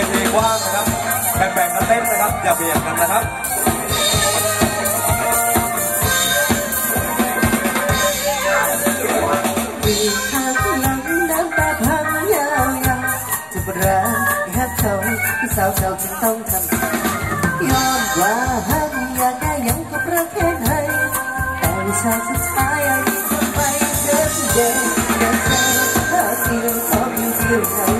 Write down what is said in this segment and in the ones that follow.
เป็นทีกว้างนะครับแบ่งๆกันเต้นนะครับ อย่าเบียดกันนะครับสาวเก่าต้องทำยอมว่าหักอยากได้ยังกับประเทศไทยแต่วิชาสุดท้ายไอ้ทำไมเธอเดินเดินเธอหาสิ่งของอยู่ที่เรา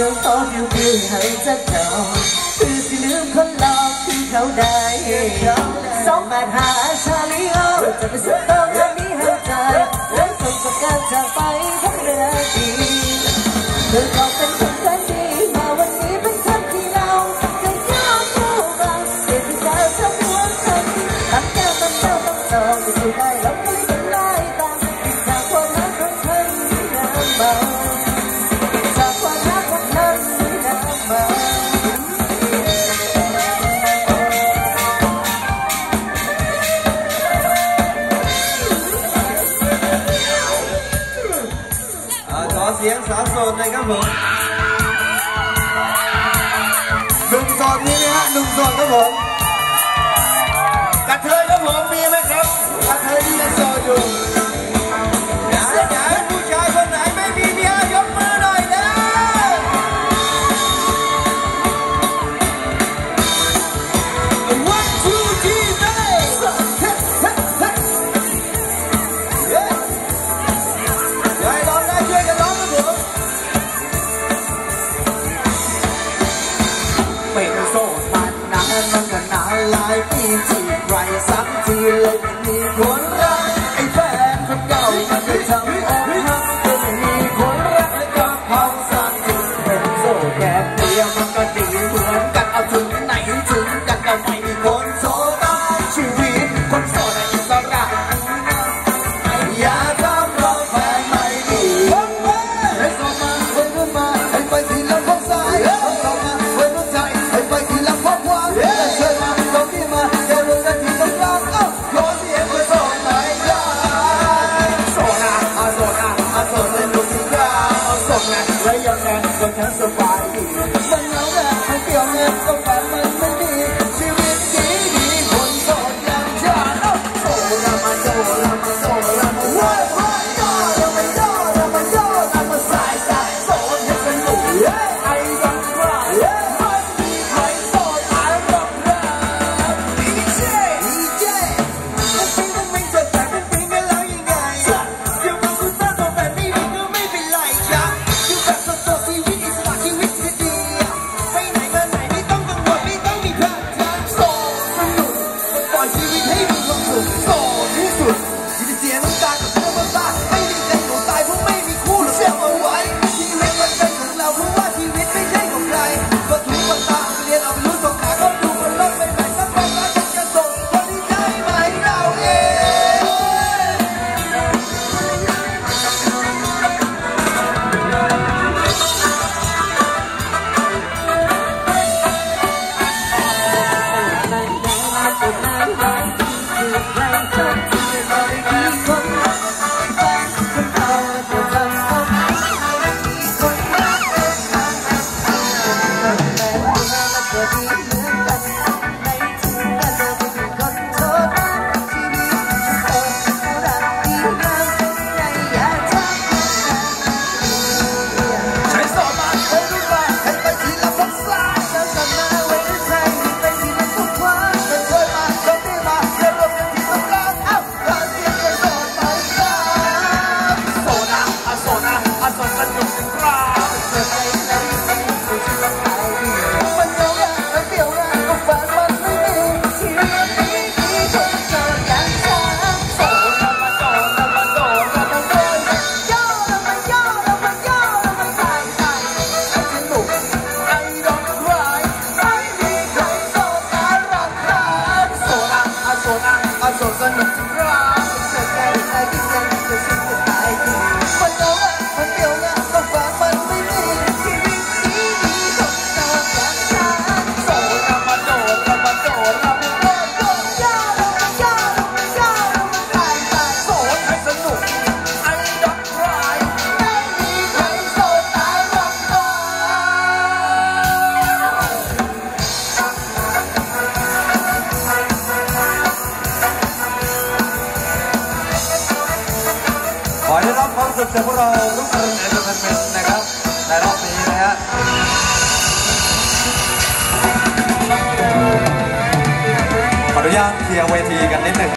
ดียวขอเดียวเพื่อให้จะเก่าคือสิลืมคนหลอกที่เขาได้สองแปดห้าชาลิโอจะไปสุดต้องและมีหัวใจแล้วส่งกับการจะไปทั้งเรือดีเธอขอเป็น เลยครับผมหนุ่มโสดมีไหมฮะหนุ่มโสดครับผมกระเทยครับผมมีไหมครับกระเทยที่ยังสดอยู่ real สุขของเราทุกคนในทุกเนนะครับในรอบนี้นะฮะขออนุญาตเคลียร์เวทีกันนิดหนึ่ง